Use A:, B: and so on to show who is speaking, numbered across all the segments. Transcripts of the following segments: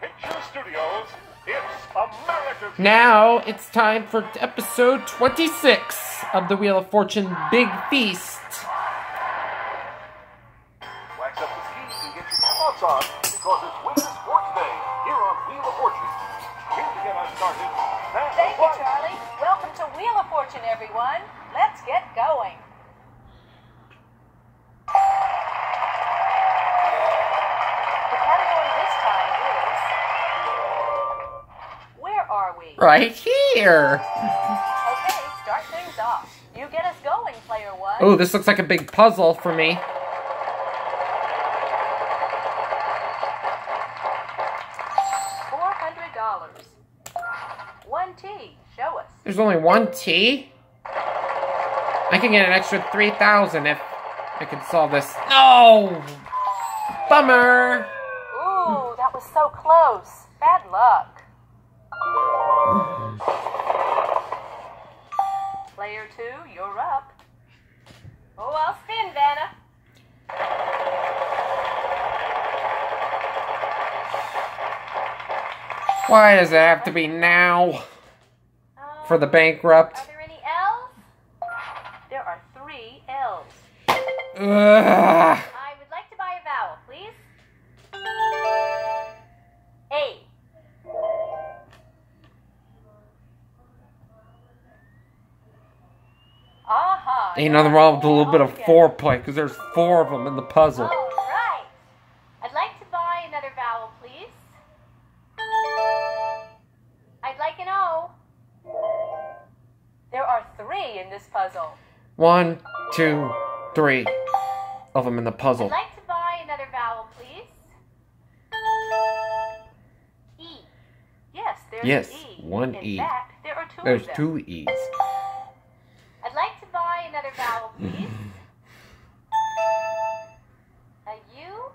A: Picture Studios, it's America's
B: Now it's time for episode 26 of the Wheel of Fortune Big Feast.
A: Wax up the skis and get your thoughts on because it's Winter Sports Day here on Wheel of Fortune. Here to get us started,
C: Thank you, Charlie. Welcome to Wheel of Fortune, everyone. Let's get going.
B: Right here.
C: Okay, start things off. You get us going, player one.
B: Oh, this looks like a big puzzle for me.
C: Four hundred dollars. One T. Show us.
B: There's only one T. I can get an extra 3,000 if I can solve this. No! Bummer!
C: Ooh, that was so close. Bad luck. Player two, you're up. Oh, I'll spin, Vanna.
B: Why does it have to be now for the um, bankrupt?
C: Are there any L's? There are three L's.
B: Ugh. Ain't nothing wrong with a little bit of foreplay because there's four of them in the puzzle.
C: All right. I'd like to buy another vowel, please. I'd like an O. There are three in this puzzle.
B: One, two, three of them in the puzzle.
C: I'd like to buy another vowel, please. E. Yes, there's
B: Yes,
C: an E.
B: one
C: In
B: E.
C: fact, there are two
B: There's
C: of them.
B: two E's.
C: I'd like to buy another vowel, please. a U,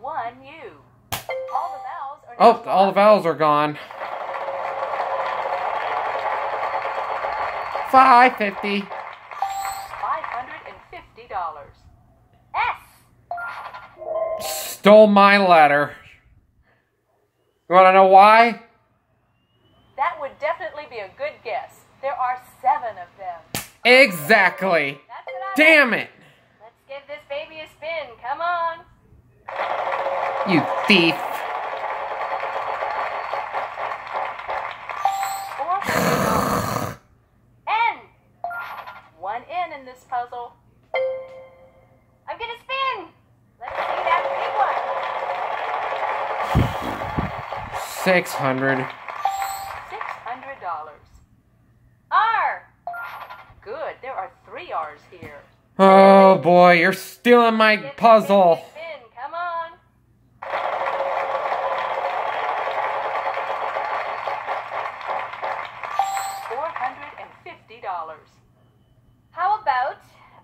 C: one U. All the vowels are
B: Oh, all the vowels are gone. Five fifty.
C: Five hundred and fifty dollars. S.
B: Stole my letter. You wanna know why?
C: That would definitely be a good guess. There are seven of them.
B: Exactly. Damn it.
C: Let's give this baby a spin. Come on.
B: You thief. Six hundred.
C: Six hundred dollars. R. Good. There are three R's here.
B: Oh boy, you're stealing my puzzle.
C: spin. Come on. Four hundred and fifty dollars. How about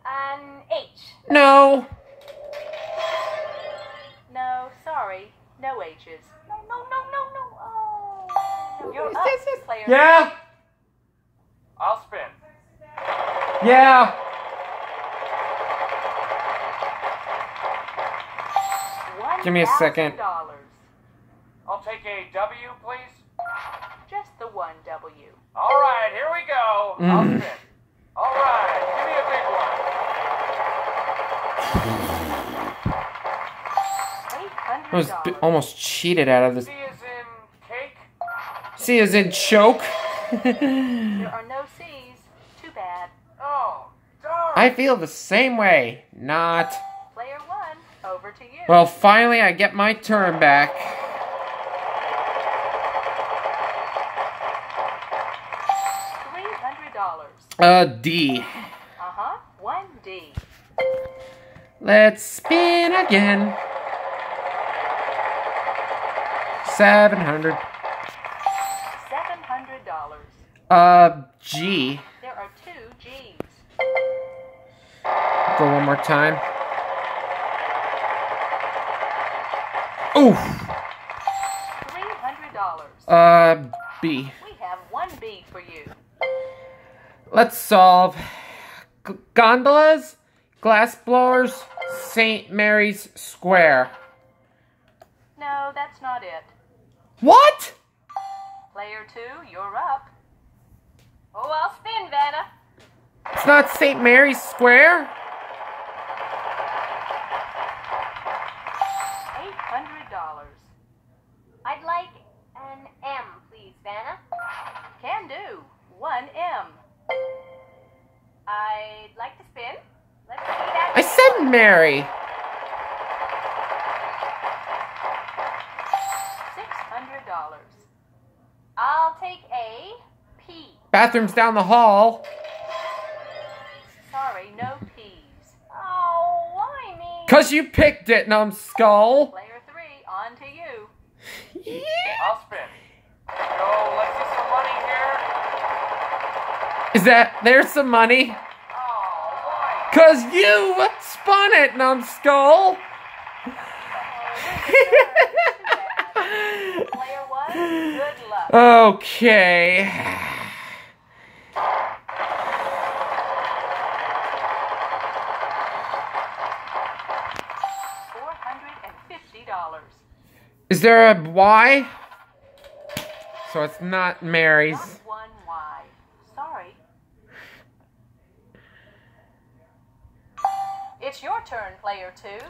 C: an H?
B: No.
C: No, sorry, no H's. No, no, no, no, no. Oh, you're up,
B: Yes, yes.
C: player.
B: Yeah.
A: I'll spin.
B: Yeah. Give me a second.
A: I'll take a W, please.
C: Just the one W.
A: All right, here we go. I'll
B: Mm.
A: spin. All right, give me a big one.
B: I was almost cheated out of this.
A: See, is in
B: choke.
C: There are no C's. Too bad.
A: Oh, darn.
B: I feel the same way. Not.
C: Player one, over to you.
B: Well, finally, I get my turn back.
C: Three hundred dollars.
B: A D.
C: Uh huh. One D.
B: Let's spin again. 700.
C: Seven hundred dollars.
B: Uh, G.
C: There are two G's.
B: Go one more time. Oof.
C: Three hundred dollars.
B: Uh, B.
C: We have one B for you.
B: Let's solve G- gondolas, glass blowers, St. Mary's Square.
C: No, that's not it.
B: What?
C: Player two, you're up. Oh, I'll spin, Vanna.
B: It's not St. Mary's Square?
C: Eight hundred dollars. I'd like an M, please, Vanna. Can do. One M. I'd like to spin. Let's see that.
B: I said Mary.
C: Six hundred dollars. I'll take a P.
B: Bathroom's down the hall.
C: Sorry, no P's. Oh, why me?
B: Cause you picked it, numbskull.
C: Player three, on to you.
B: Yeah.
A: I'll spin. Go, let's see some money here.
B: Is that there's some money?
A: Oh, why?
B: Cause you spun it, numbskull.
C: Oh, Player one, good luck.
B: Okay.
C: Four hundred and fifty dollars.
B: Is there a Y? So it's not Mary's.
C: Not one Y. Sorry. It's your turn, player two.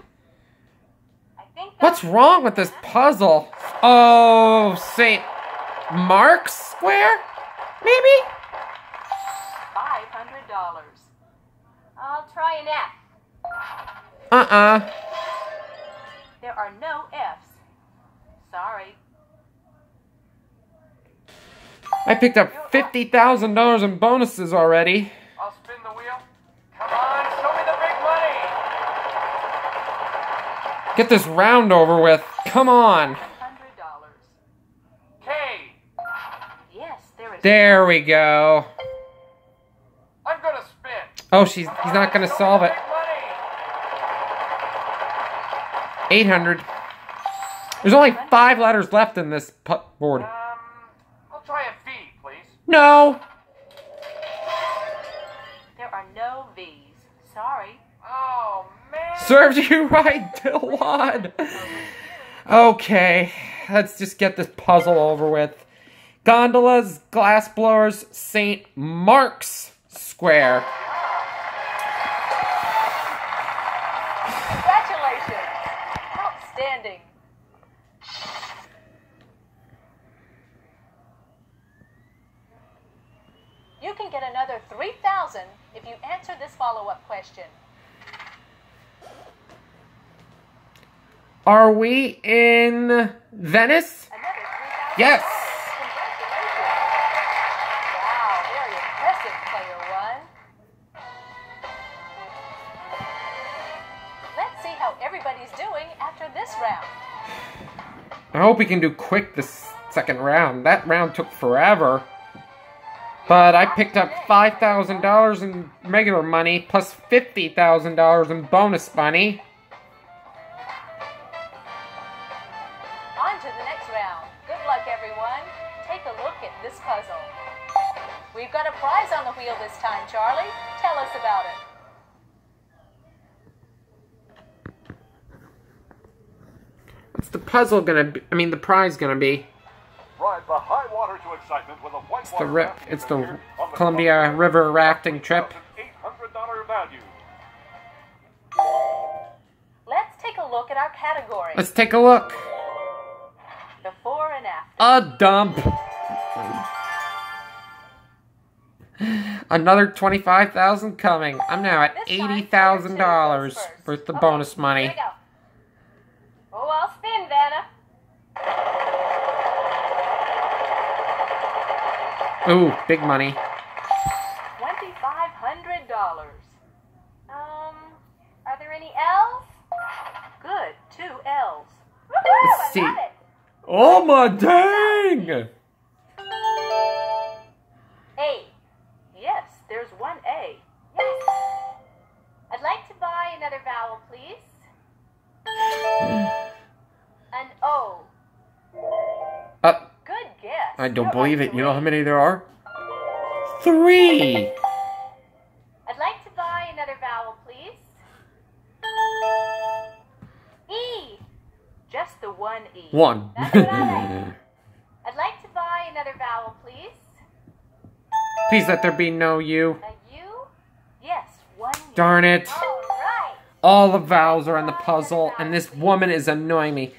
C: I think
B: What's wrong with this puzzle? Oh, St. Mark's Square? Maybe?
C: Five hundred dollars. I'll try an F.
B: Uh-uh.
C: There are no F's. Sorry.
B: I picked up $50,000 in bonuses already.
A: I'll spin the wheel. Come on, show me the big money.
B: Get this round over with. Come on.
C: Hundred dollars.
A: K.
C: Yes, there is.
B: There we go.
A: I'm gonna spin.
B: Oh, she's he's not gonna solve it. 800. There's only five letters left in this pu- board.
A: Um, I'll try a V, please.
B: No.
C: There are no V's. Sorry.
A: Oh, man.
B: Serves you right, Dillwad. Okay, let's just get this puzzle over with. Gondolas, Glassblowers, St. Mark's Square.
C: Congratulations. Outstanding. You can get another 3000 if you answer this follow-up question.
B: Are we in Venice? Yes.
C: See how everybody's doing after this round.
B: I hope we can do quick this second round. That round took forever. But I picked up $5,000 in regular money plus $50,000 in bonus money.
C: On to the next round. Good luck, everyone. Take a look at this puzzle. We've got a prize on the wheel this time, Charlie. Tell us about it.
B: What's the puzzle gonna be? I mean, the prize gonna be?
A: Ride the high water to excitement with a white
B: It's the, ri- it's the Columbia River rafting trip.
A: $800 value.
C: Let's take a look at our category.
B: Let's take a look.
C: Before and after.
B: A dump. Another 25,000 coming. I'm now at
C: This time, player two
B: $80,000 worth the bonus
C: Here
B: money.
C: we go. Oh, I'll spin, Vanna.
B: Ooh, big money.
C: Twenty-five hundred dollars. Um, are there any L's? Good, two L's. Woohoo!
B: Let's
C: I
B: see.
C: got it.
B: Oh my dang! don't believe it. You know how many there are? Three!
C: I'd like to buy another vowel, please. E! Just the one E.
B: One.
C: I'd like to buy another vowel,
B: please. Please let there be no U.
C: A U? Yes, one U.
B: Darn it.
C: All, right.
B: All the vowels are on the puzzle, and this woman is annoying me.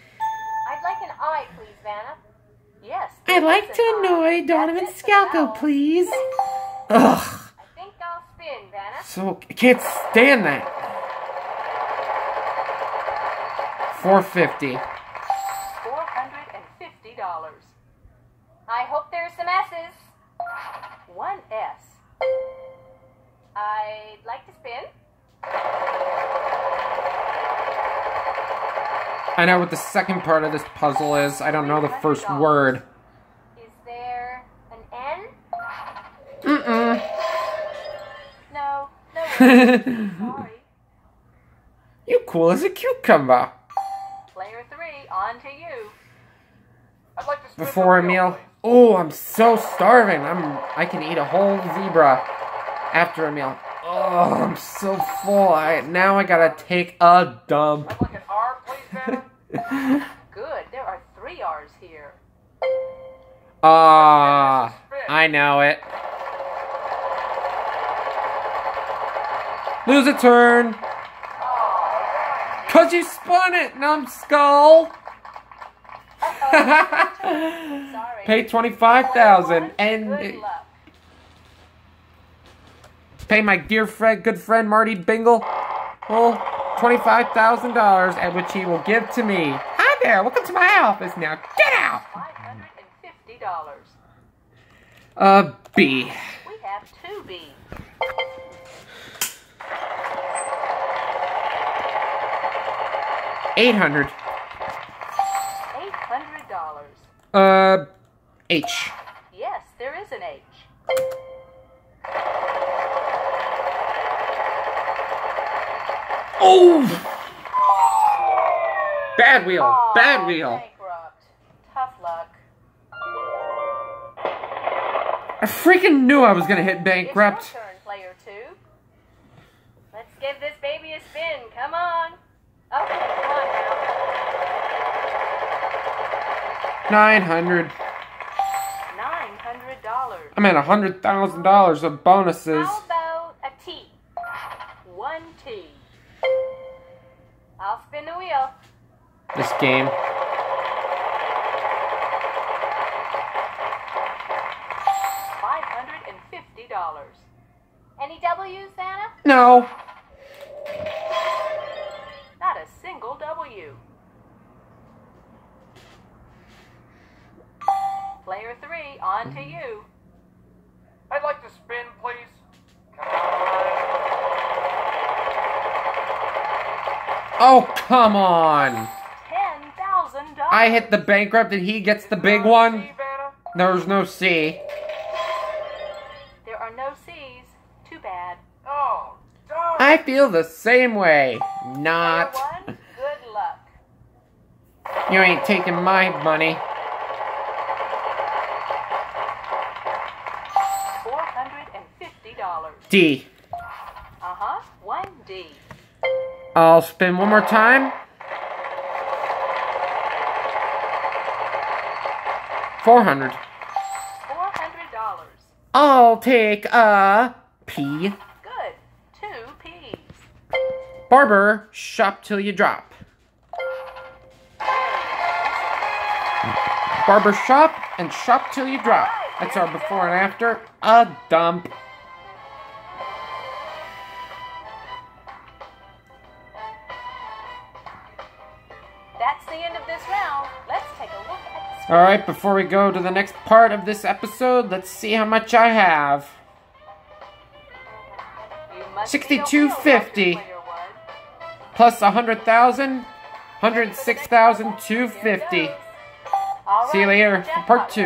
D: I'd like
B: to annoy Donovan
C: That's it for the
B: Scalco, please. Ugh,
D: I think I'll spin,
B: so I can't stand that. 450.
C: Four hundred and fifty dollars.
D: I hope there's some S's.
C: One S.
D: I'd like to spin.
B: I know what the second part of this puzzle is. I don't know the first word. you cool as a cucumber.
C: Player three, on to you.
A: I'd like to
B: Before a
A: wheel,
B: meal. Oh, I'm so starving. I'm I can eat a whole zebra after a meal. Oh, I'm so full. I now I gotta take a dump.
A: I'd like an R, please,
C: Good. There are three R's here.
B: Ah, I know it. Lose a turn. Cause you spun it, numbskull. Pay twenty-five thousand and pay my dear friend, good friend Marty Bingle, well, twenty-five thousand dollars, at which he will give to me. Hi there, welcome to my office. Now get out.
C: Five hundred and fifty dollars.
B: Uh, B.
C: We have two B.
B: Eight hundred.
C: Eight hundred dollars.
B: Uh, H.
C: Yes, there is an H.
B: Oh! Bad wheel.
C: Aw,
B: Bad wheel.
C: Bankrupt. Tough luck.
B: I freaking knew I was gonna hit bankrupt.
C: your turn, player two.
D: Let's give this baby a spin. Come on. Okay, come on now.
B: Nine hundred.
C: Nine hundred dollars.
B: I'm at a hundred thousand dollars of bonuses.
D: How about a T?
C: One T.
D: I'll spin the wheel.
B: This game.
C: Five hundred and fifty dollars.
D: Any W's, Vanna?
B: No.
C: Not a single W. Player three, on to you.
A: I'd like to spin, please. Come on.
B: Oh come on.
C: Ten thousand dollars.
B: I hit the bankrupt and he gets the big one. There's no C.
C: There are no C's. Too bad.
A: Oh, darn.
B: I feel the same way. Not.
C: one, good luck.
B: You ain't taking my money.
C: Four hundred and fifty dollars.
B: D.
C: Uh huh. One D.
B: I'll spin one more time. Four hundred.
C: Four hundred dollars.
B: I'll take a P.
C: Good. Two P's.
B: Barber, shop till you drop. Barber shop and shop till you drop. That's our before and after. A dump. Alright, before we go to the next part of this episode, let's see how much I have.
C: You must be a
B: 62.50.
C: wheel watcher, player one.
B: Plus a hundred thousand, hundred six thousand two fifty. See you later for part two.